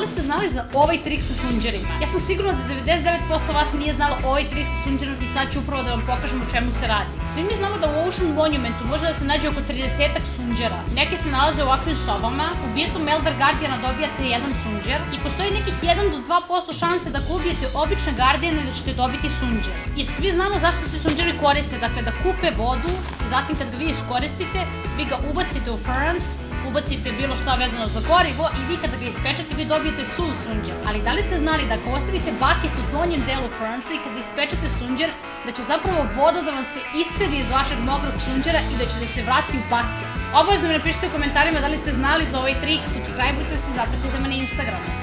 li ste znali za ovaj trik sa sunđerima? Ja sam sigurna da 99% vas nije znalo ovaj trik sa sunđerom i sad ću upravo da vam pokažem o čemu se radi. Svi mi znamo da u Ocean Monumentu može da se nađe oko 30 sunđera. Neki se nalaze u ovakvim sobama, u bistvu Melder Guardiana dobijate jedan sunđer i postoji nekih 1 do 2% šanse da ako ubijete obične Guardiane da ćete dobiti sunđer. I svi znamo zašto se sunđeri koriste, dakle da kupe vodu zatim kad ga vi iskoristite, vi ga ubacite u furnace, ubacite bilo šta vezano za gorivo i vi kada ga ispečete vi dobijete suv sunđer. Ali da li ste znali da ako ostavite baket u donjem delu furnace i kada ispečete sunđer, da će zapravo voda da vam se iscedi iz vašeg mokrog sunđera i da će da se vrati u baket. Obavezno mi napišite u komentarima da li ste znali za ovaj trik, subscribeujte se i zapratite me na Instagramu.